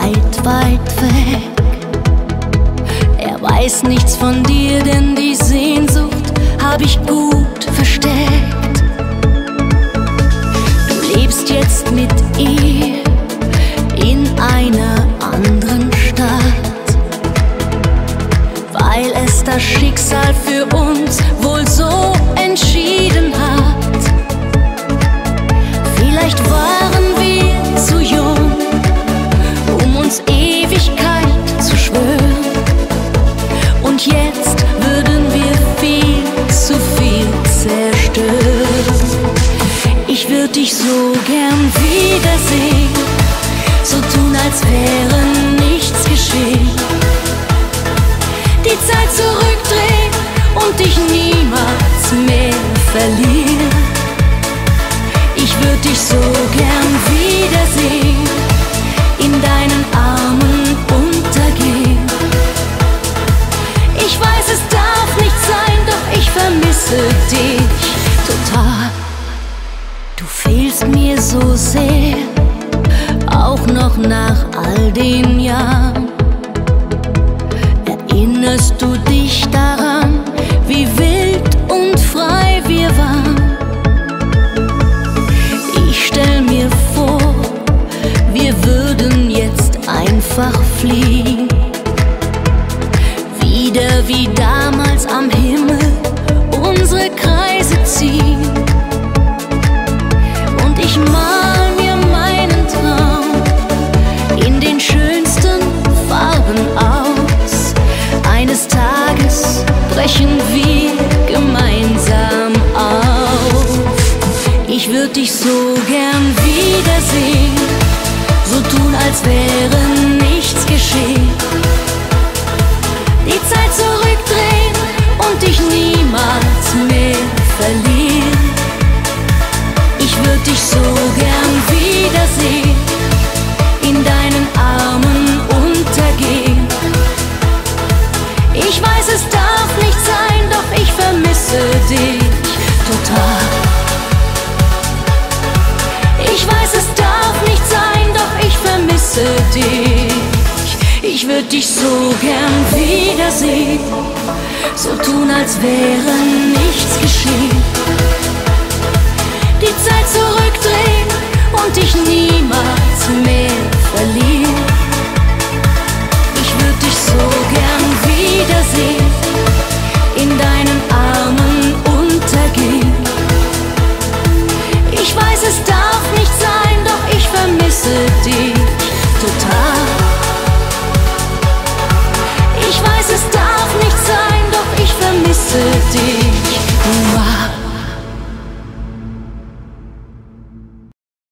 weit, weit weg. Er weiß nichts von dir, denn die Sehnsucht hab ich gut versteckt. Jetzt würden wir viel zu viel zerstören. Ich würde dich so gern wiedersehen, so tun, als wäre nichts geschehen. Die Zeit zurückdrehen und dich niemals mehr verlieren. Ich würde dich so gern wiedersehen, in deinen vermisse dich total. Du fehlst mir so sehr, auch noch nach all den Jahren. Erinnerst du dich daran, wie wild und frei wir waren? Ich stell mir vor, wir würden jetzt einfach fliegen. Wieder wie damals am Himmel unsere Kreise ziehen. Und ich mal mir meinen Traum in den schönsten Farben aus. Eines Tages brechen wir gemeinsam auf. Ich würde dich so gern wiedersehen, so tun, als wäre so gern wiedersehen, in deinen Armen untergehen. Ich weiß, es darf nicht sein, doch ich vermisse dich total. Ich weiß, es darf nicht sein, doch ich vermisse dich. Ich würde dich so gern wiedersehen, so tun, als wäre nichts geschehen. 自己。